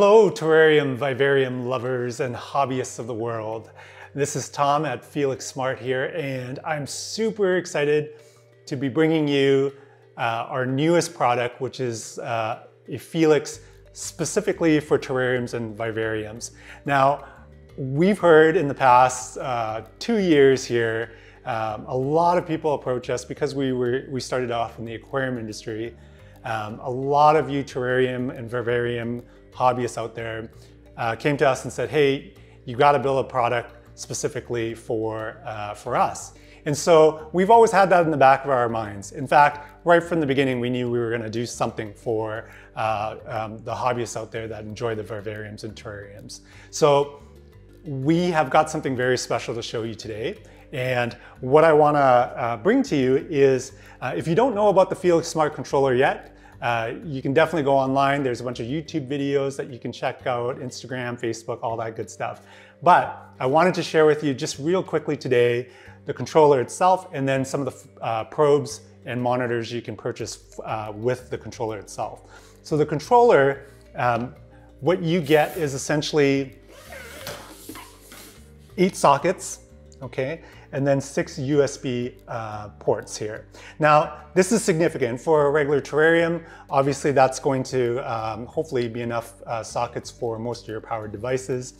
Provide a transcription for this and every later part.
Hello, terrarium, vivarium lovers and hobbyists of the world. This is Tom at Felix Smart here, and I'm super excited to be bringing you uh, our newest product, which is uh, a Felix specifically for terrariums and vivariums. Now, we've heard in the past uh, two years here, um, a lot of people approach us because we were we started off in the aquarium industry. Um, a lot of you terrarium and vivarium hobbyists out there uh, came to us and said, hey, you got to build a product specifically for, uh, for us. And so we've always had that in the back of our minds. In fact, right from the beginning, we knew we were going to do something for uh, um, the hobbyists out there that enjoy the vivariums and terrariums. So we have got something very special to show you today. And what I want to uh, bring to you is, uh, if you don't know about the Felix Smart Controller yet, uh, you can definitely go online. There's a bunch of YouTube videos that you can check out, Instagram, Facebook, all that good stuff. But I wanted to share with you just real quickly today the controller itself and then some of the uh, probes and monitors you can purchase uh, with the controller itself. So the controller, um, what you get is essentially eight sockets, okay? And then six USB uh, ports here. Now, this is significant for a regular terrarium. Obviously, that's going to um, hopefully be enough uh, sockets for most of your powered devices.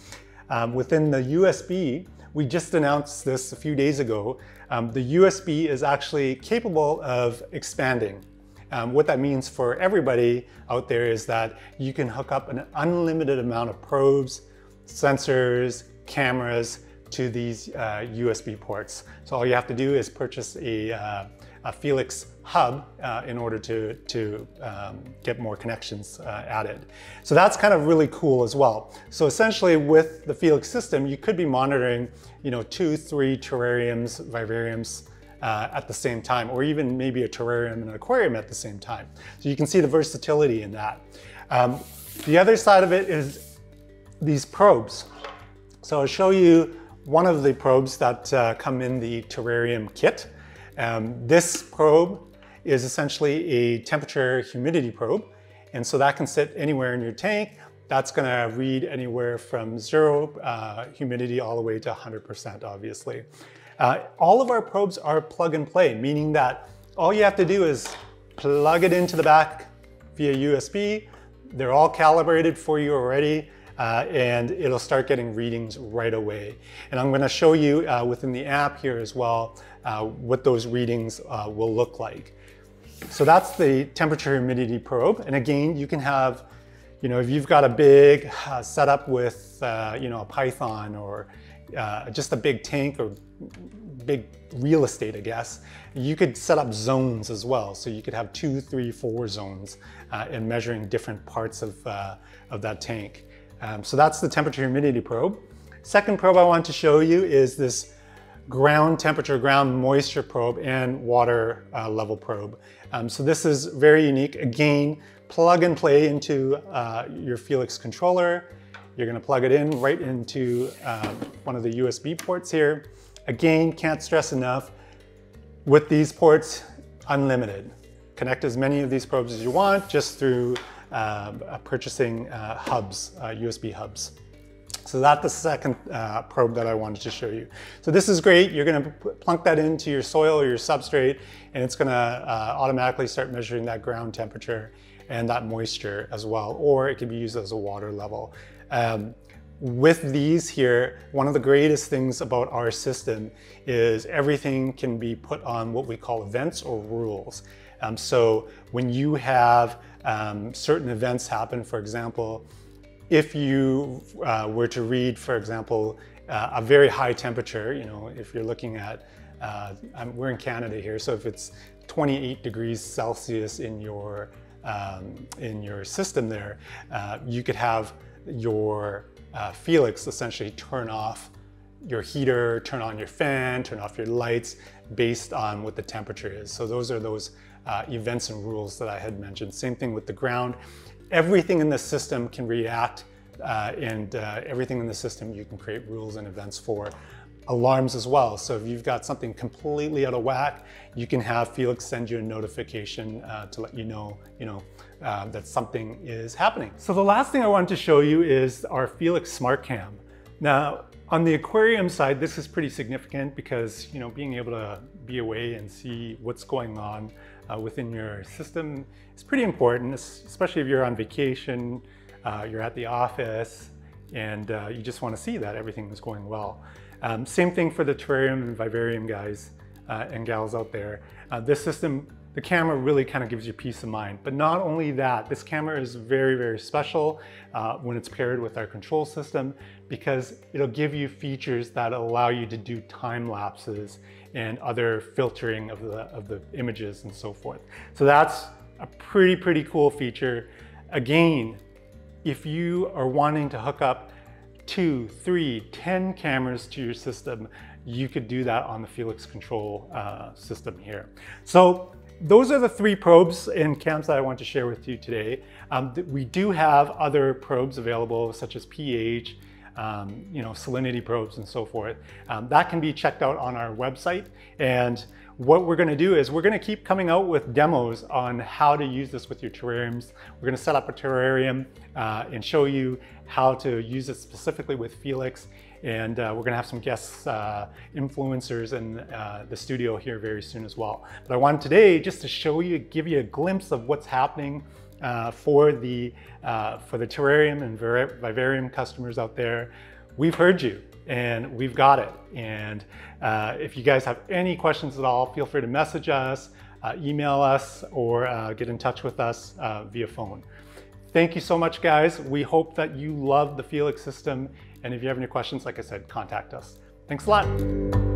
Um, within the USB, we just announced this a few days ago. Um, the USB is actually capable of expanding. Um, what that means for everybody out there is that you can hook up an unlimited amount of probes, sensors, cameras, to these uh, USB ports. So all you have to do is purchase a, uh, a Felix hub uh, in order to, to um, get more connections uh, added. So that's kind of really cool as well. So essentially with the Felix system, you could be monitoring you know, two, three terrariums, vivariums, uh, at the same time, or even maybe a terrarium and an aquarium at the same time. So you can see the versatility in that. Um, the other side of it is these probes. So I'll show you one of the probes that uh, come in the terrarium kit. Um, this probe is essentially a temperature humidity probe. And so that can sit anywhere in your tank. That's gonna read anywhere from zero uh, humidity all the way to 100%, obviously. Uh, all of our probes are plug and play, meaning that all you have to do is plug it into the back via USB. They're all calibrated for you already uh, and it'll start getting readings right away. And I'm gonna show you uh, within the app here as well uh, what those readings uh, will look like. So that's the temperature humidity probe. And again, you can have, you know, if you've got a big uh, setup with, uh, you know, a Python or just a big tank or big real estate, I guess, you could set up zones as well. So you could have two, three, four zones uh, and measuring different parts of, uh, of that tank. Um, so that's the temperature humidity probe. Second probe I want to show you is this ground temperature, ground moisture probe and water uh, level probe. Um, so this is very unique. Again, plug and play into uh, your Felix controller. You're gonna plug it in right into um, one of the USB ports here. Again, can't stress enough, with these ports, unlimited. Connect as many of these probes as you want just through purchasing uh, hubs, USB uh, hubs. So that's the second uh, probe that I wanted to show you. So this is great. You're gonna plunk that into your soil or your substrate and it's gonna uh, automatically start measuring that ground temperature and that moisture as well, or it can be used as a water level. Um, with these here, one of the greatest things about our system is everything can be put on what we call events or rules. Um, so when you have um, certain events happen, for example, if you uh, were to read, for example, uh, a very high temperature, you know, if you're looking at, uh, we're in Canada here, so if it's 28 degrees Celsius in your, um, in your system there, uh, you could have your uh, Felix essentially turn off your heater, turn on your fan, turn off your lights based on what the temperature is. So those are those uh, events and rules that I had mentioned. Same thing with the ground. Everything in the system can react uh, and uh, everything in the system you can create rules and events for. Alarms as well. So if you've got something completely out of whack, you can have Felix send you a notification uh, to let you know, you know, uh, that something is happening. So the last thing I wanted to show you is our Felix Smart Cam. Now, on the aquarium side, this is pretty significant because you know being able to be away and see what's going on uh, within your system is pretty important, especially if you're on vacation, uh, you're at the office, and uh, you just want to see that everything is going well. Um, same thing for the terrarium and vivarium guys uh, and gals out there. Uh, this system the camera really kind of gives you peace of mind. But not only that, this camera is very, very special uh, when it's paired with our control system because it'll give you features that allow you to do time lapses and other filtering of the, of the images and so forth. So that's a pretty, pretty cool feature. Again, if you are wanting to hook up two, three, ten cameras to your system, you could do that on the Felix control uh, system here. So those are the three probes and cams that I want to share with you today. Um, we do have other probes available such as pH, um, you know, salinity probes and so forth. Um, that can be checked out on our website. And what we're gonna do is we're gonna keep coming out with demos on how to use this with your terrariums. We're gonna set up a terrarium uh, and show you how to use it specifically with Felix and uh, we're gonna have some guests, uh, influencers in uh, the studio here very soon as well. But I wanted today just to show you, give you a glimpse of what's happening uh, for the uh, for the terrarium and vivarium customers out there. We've heard you and we've got it. And uh, if you guys have any questions at all, feel free to message us, email us, or get in touch with us via phone. Thank you so much, guys. We hope that you love the Felix system and if you have any questions, like I said, contact us. Thanks a lot.